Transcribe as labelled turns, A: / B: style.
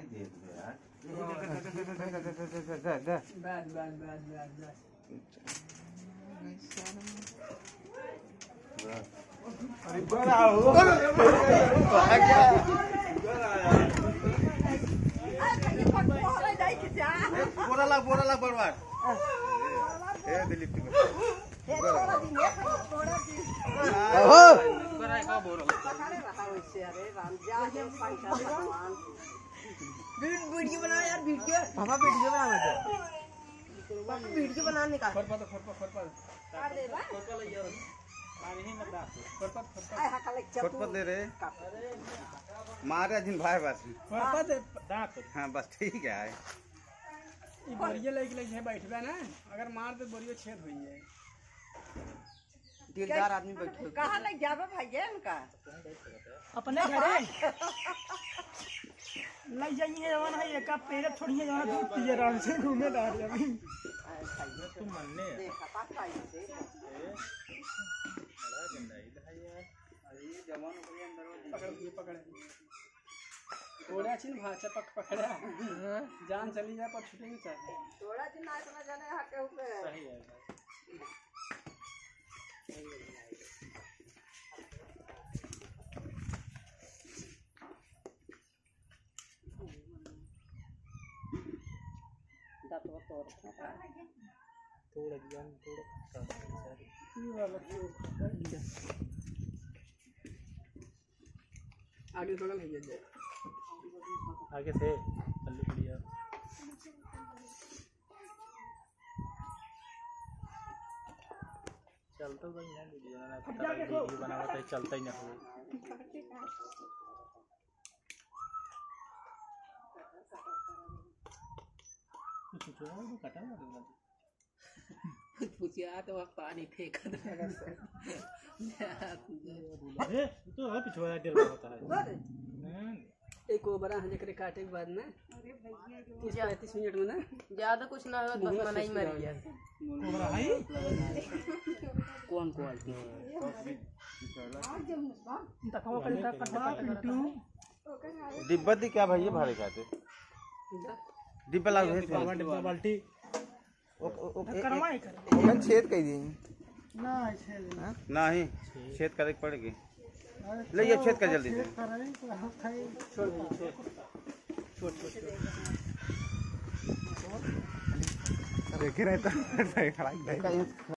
A: आई देख ले यार
B: बस बस बस बस बस
A: बोरा ला बोरा ला बरबार ए दिलीप की
C: वीडियो बना यार वीडियो पापा वीडियो बना मुझे पापा वीडियो बनाने का
A: फटफट दे रे। मारे जिन भाई बस हाँ बस ठीक है
B: ई बोरिया लेके लेके है बैठबे ना? अगर मार दे बोरिया छेद होई है।
C: दिलदार आदमी बैठे
D: कहाँ लग जाबे भैया उनका?
C: अपने घरे। लग जाइए जवान है एक पेड़ छोड़िए जवान दूध पिए आराम से घूमे रही अभी
B: पकड़ ये पकड़े थोड़ा छिन भाचा पक पकड़ा। जान चली जाए पर छूटे नहीं चाहिए
D: थोड़ा ना इतना जाने हके ऊपर।
B: सही है। आगे थोड़ा ले जाए
E: आगे से पल्ली बढ़िया चलता तो नहीं वीडियो ना पता लग वीडियो बनावा तो चलता ही ना हो कुछ कुछ और भी कटा लगा
C: पूछिया तो पानी फेंक
E: ए तो है पिछवाड़ा डेल होता है हम्म,
B: एक वो है जकरे काटे के बाद ना तीस पैंतीस मिनट में ना
C: ज़्यादा कुछ ना हो बस मनाई मर गया
E: है
B: कौन
A: डिब्बा दी क्या भैया भाड़े का थे डिब्बा ला है
E: बाबा डिब्बा बाल्टी।
C: करवाए कर।
A: ओकन छेद कई दी
C: ना ऐसे
A: नहीं। छेद करे के पड़ेगी। ले ये छेद कर जल्दी से। देख रहे तो खड़ा